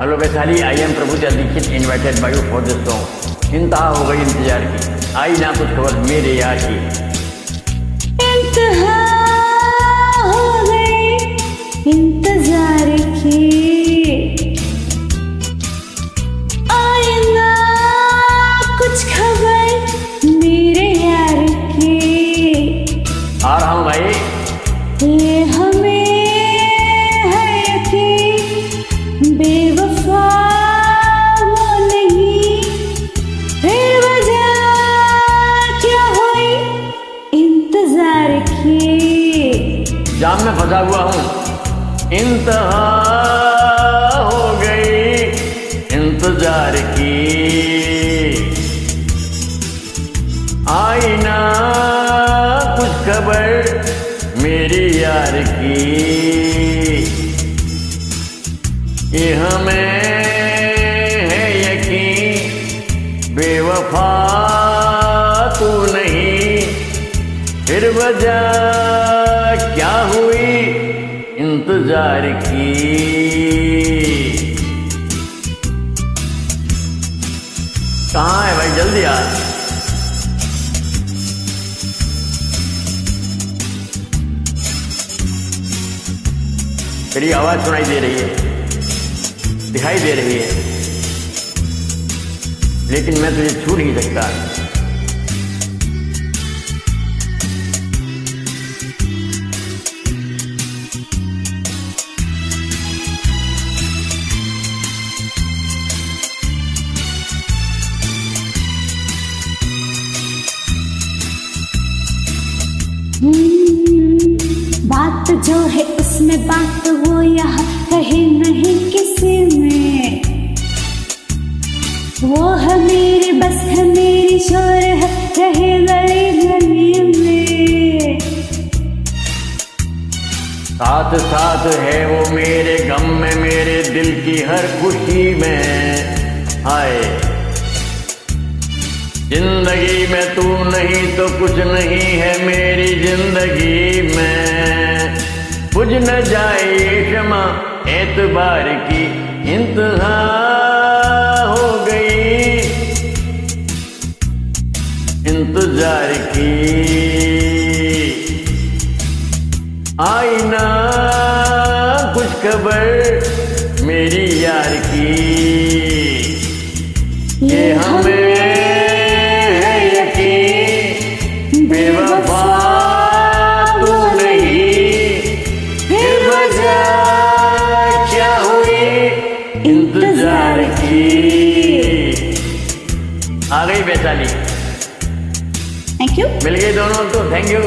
Hello Vaishali I am Prabhu Dikshit invited you for this song चिंता हो गई इंतज़ार की। आई ना कुछ खबर मेरे यार की। इंतहा गई इंतज़ार की। आईना कुछ खबर मेरे यार की। आ रहा हूँ भाई। जाम में फंसा हुआ हूँ। इंतहा हो गई इंतज़ार की। आईना, कुछ खबर मेरी यार की। ये हमें है यकीन, बेवफा तू नहीं, फिर हुई इंतज़ार की। कहाँ है भाई? जल्दी आ। तेरी आवाज़ सुनाई दे रही है। दिखाई दे रही है। लेकिन मैं तुझे छू नहीं सकता। बात जो है उसमें बात वो यहाँ कहे नहीं किसी में वो है मेरी, बस है मेरी शोर है रहे गली गली साथ साथ है वो मेरे गम में, मेरे दिल की हर खुशी में। हाय। ज़िंदगी में तू नहीं तो कुछ नहीं है मेरी ज़िंदगी में। बुझ न जाए क्षमा एतबार की इंतहा हो गई। इंतज़ार की आईना कुछ खबर मेरी यार की। इंतज़ार की। आ गई वैशाली थैंक यू मिल गई दोनों तो थैंक यू